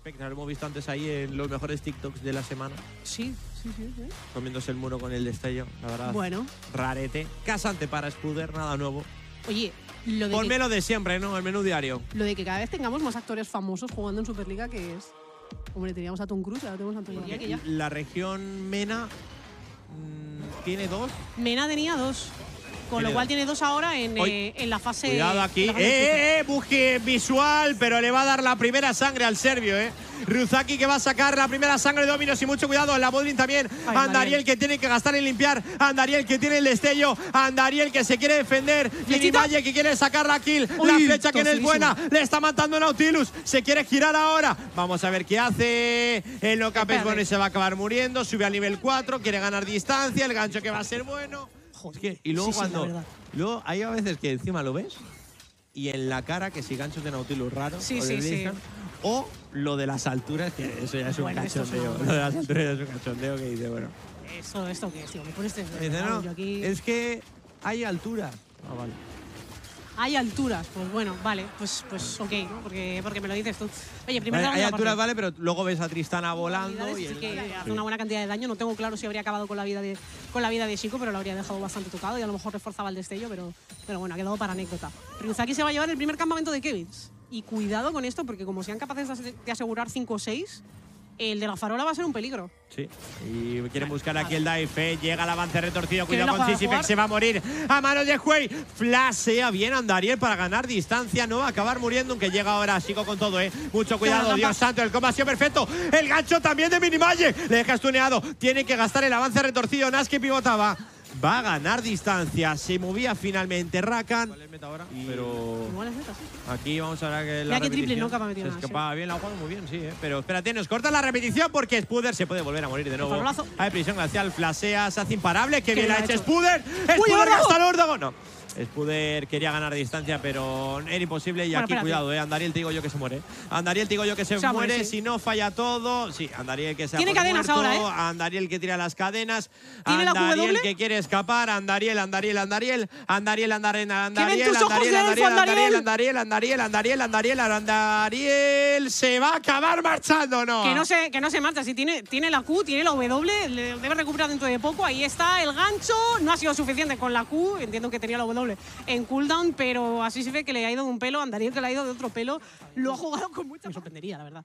Spectre, lo hemos visto antes ahí en los mejores TikToks de la semana, Sí, sí, sí. sí. comiéndose el muro con el destello, la verdad. Bueno, Rarete. Casante para Spuder, nada nuevo. oye, lo de, que, Ponme lo de siempre, ¿no? El menú diario. lo de que cada vez tengamos más actores famosos jugando en Superliga, que es. Hombre, teníamos a Tom Cruise, ahora tenemos a Antonio que. La región Mena mm, tiene dos. Mena tenía dos. Con lo cual tiene dos ahora en, eh, en la fase. Cuidado aquí. ¡Eh, eh, eh! Busque visual, pero le va a dar la primera sangre al serbio, ¿eh? Ruzaki que va a sacar la primera sangre de Dominos y mucho cuidado. La Bodrin también. Ay, Andariel que tiene que gastar en limpiar. Andariel que tiene el destello. Andariel que se quiere defender. Minimalle que quiere sacar la kill. la flecha que no es buena. Le está matando Nautilus. Se quiere girar ahora. Vamos a ver qué hace. El Espérate. bueno y se va a acabar muriendo. Sube al nivel 4. Quiere ganar distancia. El gancho que va a ser bueno. Joder, Es que- y luego sí, sí, cuando. verdad. luego hay a veces que encima lo ves y en la cara que si ganchos de Nautilus raro. Sí, o sí, sí. Blizzard, O lo de las alturas, que eso ya es un Bueno, es cachondeo. Lo de las alturas ya es un cachondeo que dice, bueno. Esto, esto qué es, tío. Me pones este. Dice, no, aquí. es que hay alturas. Ah, vale. Hay alturas. Pues bueno, vale. Pues, pues ok, ¿no? Porque, porque me lo dices tú. Oye, primer Vale, hay alturas, vale, pero luego ves a Tristana volando y Sí que hace Sí. una buena cantidad de daño. No tengo claro si habría acabado con la vida de con la vida de Chico, pero lo habría dejado bastante tocado y a lo mejor reforzaba el destello, pero, pero bueno, ha quedado para anécdota. Ryuzaki se va a llevar el primer campamento de Kevins. Y cuidado con esto, porque como sean capaces de asegurar 5 o 6, el de la farola va a ser un peligro. Sí, y quieren buscar aquí el dive. eh, Llega el avance retorcido. Cuidado con jugar. se va a morir a manos de Huey. Flasea bien Andariel para ganar distancia. No va a acabar muriendo, aunque llega ahora Sigo con todo, ¿eh? Mucho cuidado, Dios santo. El combo ha sido perfecto. El gancho también de Minimalle. Le deja estuneado. Tiene que gastar el avance retorcido. Nas que pivotaba. Va a ganar distancia. Se movía finalmente Rakan. Pero. Neta, sí. Aquí vamos a ver que la Mira qué triple repetición que ha metido se escapaba bien, la ha jugado muy bien, sí, ¿eh? Pero espérate, nos corta la repetición porque Spuder se puede volver a morir de nuevo. Hay prisión glacial, flasea, se hace imparable. Que Qué bien ha hecho. Spuder. Spuder gasta el órdago. No. Spuder quería ganar distancia, pero era imposible. Y Bueno, aquí, espérate. cuidado, ¿eh? Andariel te digo yo que se muere. Andariel te digo yo que se muere sí. si no falla todo. Sí, Andariel que se ha Tiene cadenas muerto. ahora, ¿eh? Andariel que tira las cadenas. ¿Tiene Andariel que quiere escapar. Andariel, Andariel, Andariel. Andariel, Andariel, Andariel. Andariel, Andariel, Andariel, Andariel. Andariel, Andariel, Andariel, Andariel, Andariel. Se va a acabar marchando, ¿no? Que no, se, que no se marcha. Si tiene, tiene la Q, tiene la W, debe recuperar dentro de poco. Ahí está el gancho. No ha sido suficiente con la Q. Entiendo que tenía la W en cooldown, pero así se ve que le ha ido de un pelo. Andariel que le ha ido de otro pelo. Lo ha jugado con mucha. Me sorprendería, la verdad.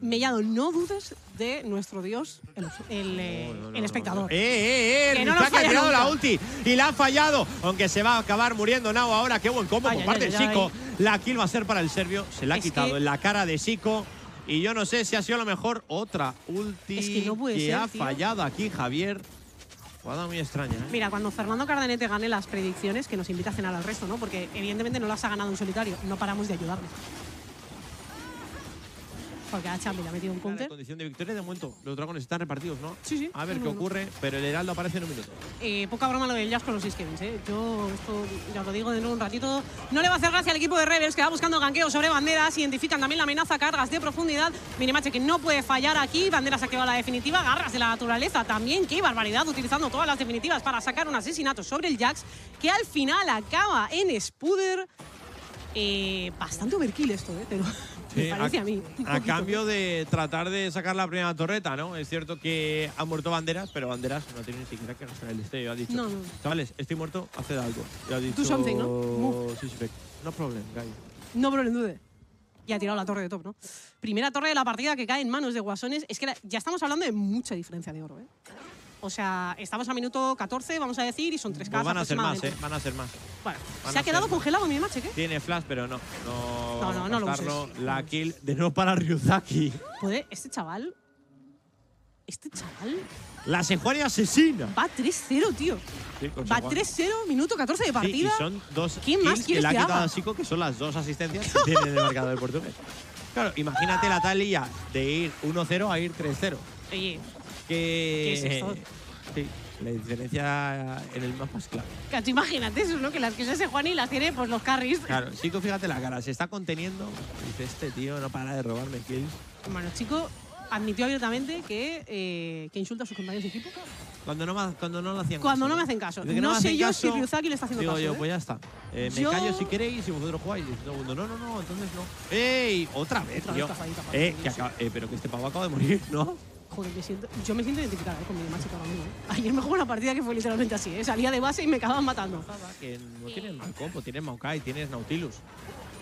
Mellado, no dudes de nuestro dios, el, el, eh, el espectador. Eh, eh, eh, Que no Rizaki ha tirado la ulti y la ha fallado, aunque se va a acabar muriendo Nao ahora. Qué buen combo Ay, por parte ay, de Sico. La kill va a ser para el serbio, se la ha Es quitado que- en la cara de Sico. Y yo no sé si ha sido a lo mejor otra ulti Es que no puede ser, ha tío. fallado aquí Javier. Jugada muy extraña, ¿eh? Mira, cuando Fernando Cardenete gane las predicciones, que nos invita a cenar al resto, ¿no? Porque evidentemente no las ha ganado en solitario. No paramos de ayudarle. Porque a Chambi le ha metido un En counter. condición de victoria, de momento, los dragones están repartidos, ¿no? Sí, sí. A ver qué ocurre, pero el Heraldo aparece en un minuto. Eh, poca broma lo del Jazz con los Iskevins, ¿eh? Yo, esto ya lo digo de nuevo un ratito. No le va a hacer gracia al equipo de Rebels, que va buscando ganqueo sobre banderas. Identifican también la amenaza, cargas de profundidad. Minimache que no puede fallar aquí. Banderas activa la definitiva. Garras de la naturaleza también. Qué barbaridad, utilizando todas las definitivas para sacar un asesinato sobre el Jax, que al final acaba en Spuder. Eh, bastante overkill esto, ¿eh? Pero me parece a, mí. A cambio de tratar de sacar la primera torreta, ¿no? Es cierto que han muerto banderas, pero banderas no tiene ni siquiera que gastar el destello. Ha dicho, No, no. chavales, estoy muerto, haced algo. Y ha dicho, something, ¿no? Move. Sí, sí, no problem, guys. No, en dude. Y ha tirado la torre de top, ¿no? Primera torre de la partida que cae en manos de Guasones. Es que la- ya estamos hablando de mucha diferencia de oro, ¿eh? O sea, estamos a minuto 14, vamos a decir, y son tres Pues casas van a ser más, ¿eh? Van a ser más. Bueno, Van se ha quedado congelado mi mache, ¿qué? Tiene flash, pero no. No, No, no, no lo uses. La kill de nuevo para Ryuzaki. Puede, este chaval. Este chaval La Sejuani asesina. va 3-0, tío. Sí, Va Sejuani. 3-0, minuto 14 de Sí, y partida. son dos ¿Quién más que le ha quitado haga? a Sico, que son las dos asistencias que tiene en el marcador portugués. Claro, imagínate la talía de ir 1-0 a ir 3-0. Oye, Que, ¿Qué es esto? Sí, la diferencia en el mapa es clave. cacho, imagínate eso, ¿no? Que las que se Juan y las tiene pues los carries. Claro, Sico, fíjate la cara, se está conteniendo. Dice, este tío no para de robarme kills. Bueno, chico admitió abiertamente que, eh, que insulta a sus compañeros de equipo. Cuando no, me- cuando no lo hacían Cuando caso, no me hacen caso. No me sé yo si caso, Ryuzaki le está haciendo Digo caso, yo, ¿eh? pues ya está. Eh, me Yo- callo si queréis y vosotros jugáis. Y mundo, no, no, no, entonces no. ¡Ey! Otra vez, Otra vez tío. cazadita para Eh, que acaba- eh, pero que este pavo acaba de morir, ¿no? Joder, me siento, yo me siento identificada eh, con mi Magic ahora mismo. ¿eh? Ayer me jugó una partida que fue literalmente así. ¿eh? Salía de base y me acababan matando. Que no tienes mal compo, tienes Maokai, tienes Nautilus.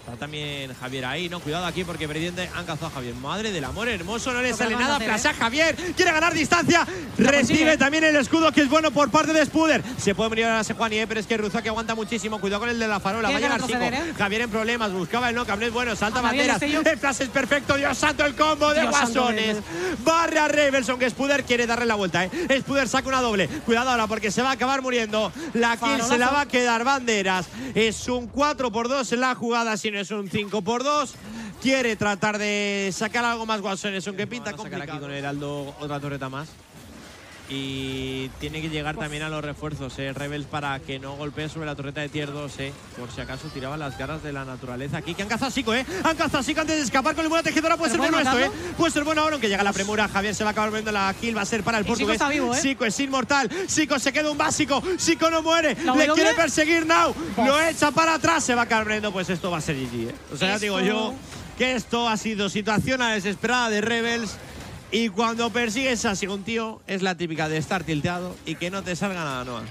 Está también Javier ahí, ¿no? Cuidado aquí porque Presidente han cazado a Javier. Madre del amor hermoso, no le que sale nada. hacer, Flasha ¿eh? Javier, quiere ganar distancia. Recibe consigue. también el escudo que es bueno por parte de Spuder. Se puede venir ahora Sejuani, ¿eh? pero es que Ruzaki aguanta muchísimo. Cuidado con el de la farola. Va a que llegar Sico. ¿eh? Javier en problemas, buscaba el knockout, no es bueno, salta Ah, banderas. destello. El flash es perfecto, Dios santo, el combo de Dios Guasones. Rebel. Barre a Rebels, aunque Spuder quiere darle la vuelta, ¿eh? Spuder saca una doble. Cuidado ahora porque se va a acabar muriendo. La kill se la va a quedar banderas. Es un 4 por 2 en la jugada, si no es un 5 por 2. Quiere tratar de sacar algo más Guasones, aunque pinta complicado. aquí con Heraldo otra torreta más. Y tiene que llegar también a los refuerzos, eh, Rebels, para que no golpee sobre la torreta de tier 2, eh, por si acaso tiraban las garras de la naturaleza aquí. Que han cazado a Sico, ¿eh? Han cazado a Sico antes de escapar con el buena tejedora. Puede ser ¿Pero bueno esto, ¿eh? Puede ser bueno ahora, aunque llega la premura. Javier se va a acabar viendo la kill, va a ser para el Y Sico portugués. está vivo, ¿eh? Sico es inmortal. Sico se queda un básico. Sico no muere. ¿La Le quiere perseguir Now. Lo echa para atrás. Se va a acabar viendo. Pues esto va a ser GG, ¿eh? O sea, ya digo yo que esto ha sido situación a desesperada de Rebels. Y cuando persigues así a un tío, es la típica de estar tilteado y que no te salga nada, Noah.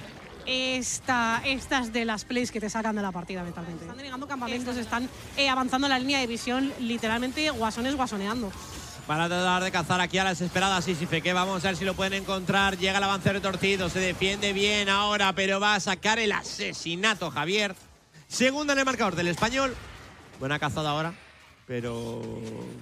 Esta, estas de las plays que te sacan de la partida mentalmente. Están denegando campamentos, están eh, avanzando en la línea de visión, literalmente guasones guasoneando. Para tratar de cazar aquí a la desesperada Sisifeque. Vamos a ver si lo pueden encontrar. Llega el avance retorcido. Se defiende bien ahora, pero va a sacar el asesinato, Javier. Segundo en el marcador del español. Buena cazada ahora. Pero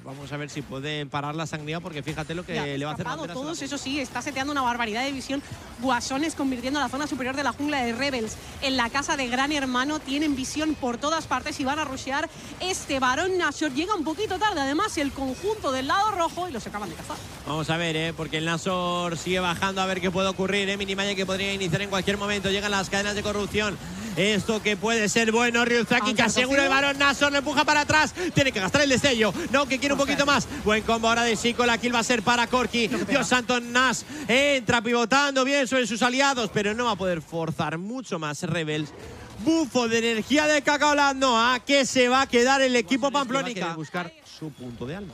vamos a ver si pueden parar la sangría porque fíjate lo que Ya, le va a hacer todos, eso sí, está seteando una barbaridad de visión. Guasones convirtiendo la zona superior de la jungla de Rebels en la casa de Gran Hermano. Tienen visión por todas partes y van a rushear. Este varón Nashor llega un poquito tarde, además el conjunto del lado rojo y los acaban de cazar. Vamos a ver, ¿eh? porque el Nasor sigue bajando a ver qué puede ocurrir. ¿eh? Minimalle que podría iniciar en cualquier momento. Llegan las cadenas de corrupción. Esto que puede ser bueno. Ryuzaki que asegura el varón. Nasor le empuja para atrás. Tiene que gastar el destello. No, que quiere un poquito más. Buen combo ahora de Sico. La kill va a ser para Corky. Dios santo, Nas entra pivotando bien sobre sus aliados, pero no va a poder forzar mucho más Rebels. Bufo de energía de Cacaoland Noah, que se va a quedar el equipo pamplónica. buscar su punto de alma.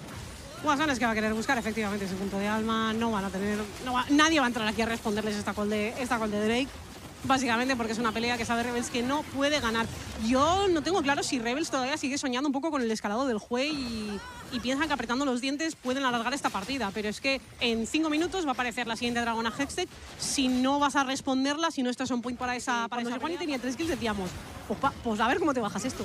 Guasones que va a querer buscar efectivamente ese punto de alma. No van a tener. no va- nadie va a entrar aquí a responderles esta call de, esta call de Drake. Básicamente porque es una pelea que sabe Rebels que no puede ganar. Yo no tengo claro si Rebels todavía sigue soñando un poco con el escalado del juez y, y piensan que apretando los dientes pueden alargar esta partida. Pero es que en cinco minutos va a aparecer la siguiente dragona Hextech. Si no vas a responderla, si no estás on point para esa. Para esa Juan y tenía tres kills, decíamos, pues, pues a ver cómo te bajas esto.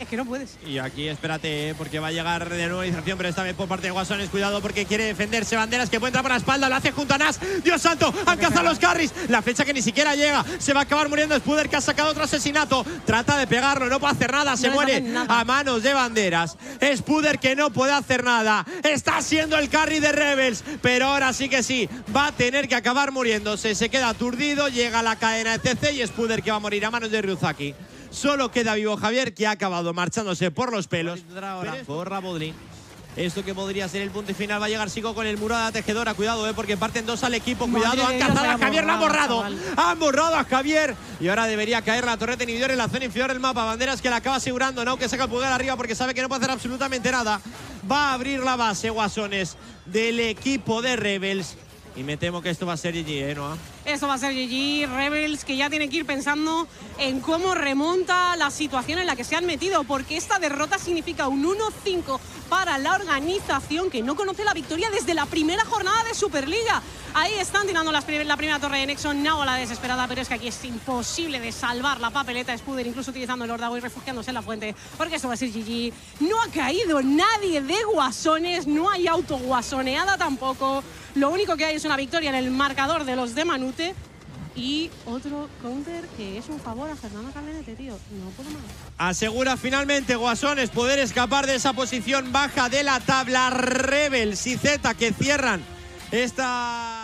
Es que no puedes. Y aquí espérate, eh, porque va a llegar de nuevo iniciación, pero esta vez por parte de Guasones. Cuidado porque quiere defenderse. Banderas que puede entrar por la espalda, lo hace junto a Nas. Dios santo, han cazado los carries. La flecha que ni siquiera llega. Se va a acabar muriendo Spuder, que ha sacado otro asesinato. Trata de pegarlo, no puede hacer nada. Se muere nada. a manos de Banderas. Spuder que no puede hacer nada. Está siendo el carry de Rebels, pero ahora sí que sí. Va a tener que acabar muriéndose. Se queda aturdido, llega la cadena de CC y Spuder que va a morir a manos de Ryuzaki. Solo queda vivo Javier, que ha acabado marchándose por los pelos. Por Rabodlin. Esto que podría ser el punto final va a llegar Sigo con el muro de la tejedora. Cuidado, eh, porque parten dos al equipo. Cuidado, han cazado a Javier, lo han borrado. chaval. Han borrado a Javier. Y ahora debería caer la torreta inhibidor en la zona inferior del mapa. Banderas que la acaba asegurando, ¿no? Que saca el pulgar arriba porque sabe que no puede hacer absolutamente nada. Va a abrir la base, Guasones, del equipo de Rebels. Y me temo que esto va a ser GG, ¿eh, Noah? Esto va a ser GG, Rebels, que ya tiene que ir pensando en cómo remonta la situación en la que se han metido, porque esta derrota significa un 1-5 para la organización que no conoce la victoria desde la primera jornada de Superliga. Ahí están tirando la primera torre de Nexon, Nao la desesperada, pero es que aquí es imposible de salvar la papeleta de Spuder, incluso utilizando el Ordago y refugiándose en la fuente, porque esto va a ser GG. No ha caído nadie de guasones, no hay autoguasoneada tampoco. Lo único que hay es una victoria en el marcador de los de Manute. Y otro counter que es un favor a Fernando Cardenete, tío. No puedo más. Asegura finalmente Guasones poder escapar de esa posición baja de la tabla. Rebels y Z que cierran esta